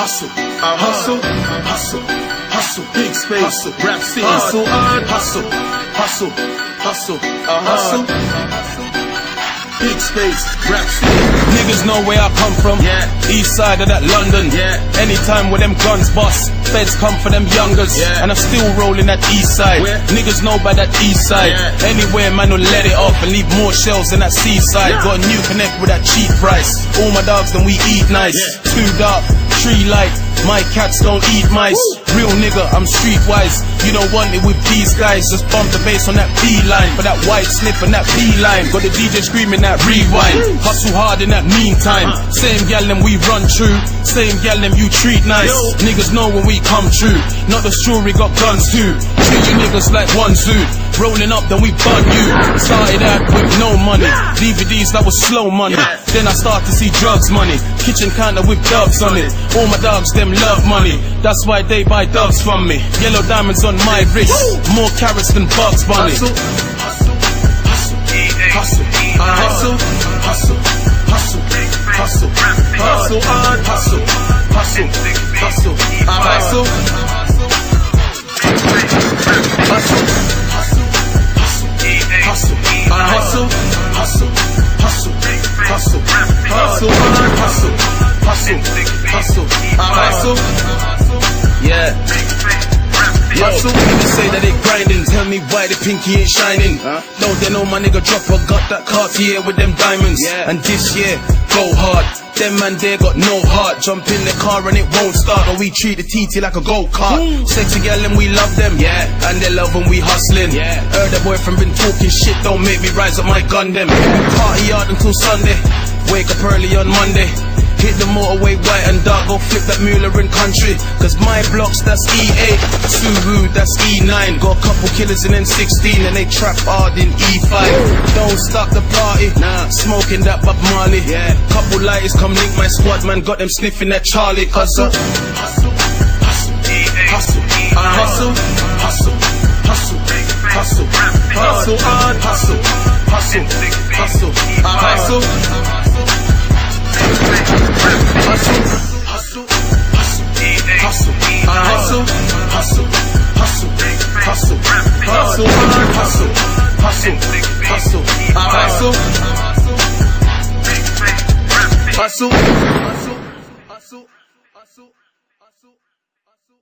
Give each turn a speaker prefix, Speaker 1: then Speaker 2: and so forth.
Speaker 1: hustle, uh-huh. hustle, hustle, hustle, big Spades, hustle, rap scene, uh-huh. hustle, hustle, hustle, hustle, hustle. Big Spades, rap scene.
Speaker 2: Niggas know where I come from.
Speaker 1: Yeah.
Speaker 2: East side of that London.
Speaker 1: Yeah.
Speaker 2: Anytime with them guns bust, feds come for them youngers.
Speaker 1: Yeah.
Speaker 2: And I'm still rolling that east side.
Speaker 1: Where?
Speaker 2: Niggas know by that east side.
Speaker 1: Yeah.
Speaker 2: Anywhere, man, will let it off and leave more shells than that seaside.
Speaker 1: Yeah.
Speaker 2: Got a new connect with that cheap price. All my dogs, then we eat nice. Too dark, tree light. My cats don't eat mice. Real nigga, I'm streetwise. You don't want it with these guys. Just bump the bass on that B line. For that white slip and that B line. Got the DJ screaming that rewind. Hustle hard in that meantime. Same gal them we run true. Same gal them you treat nice. Niggas know when we come true. Not the story got guns too. Treat you niggas like one suit. Rolling up, then we bun you. Started out with no money. DVDs that was slow money. Then I start to see drugs money. Kitchen counter with doves on it. All my dogs them love money. That's why they buy doves from me. Yellow diamonds on my wrist. More carrots than Bugs Bunny.
Speaker 1: Hustle, hustle, hustle, hustle, hustle, hustle, hustle, hustle, hustle, hard, hustle, hustle, hustle, hustle, hustle, hustle, hustle, hustle, hustle, hustle, hustle, hard, hustle, hustle, hustle, hustle, yeah.
Speaker 2: Yo, niggas say that it grinding. Tell me why the pinky ain't shining. Don't they know my nigga Dropper got that Cartier with them diamonds?
Speaker 1: Yeah.
Speaker 2: And this year, go hard. Them man there got no heart. Jump in the car and it won't start. But we treat the TT like a go kart. Sexy girl and we love them.
Speaker 1: Yeah.
Speaker 2: And they love when we hustling.
Speaker 1: Yeah.
Speaker 2: Heard that boyfriend been talking shit. Don't make me rise up my gun them. Party hard until Sunday. Wake up early on Monday. Hit the motorway white and dark, go flip that Mueller in country. Cause my blocks, that's E8. Subaru, that's E9. Got a couple killers in N16 and they trap hard in E5. Don't stop the party, nah. Smoking that Bob Marley.
Speaker 1: Yeah.
Speaker 2: Couple lighters come link my squad, man. Got them sniffing that Charlie. Cause uh,
Speaker 1: hustle, hustle, hustle, hustle, hustle, hustle, hustle, hustle, hustle, hustle, hustle, hustle, hustle, paso, paso, paso, paso, paso.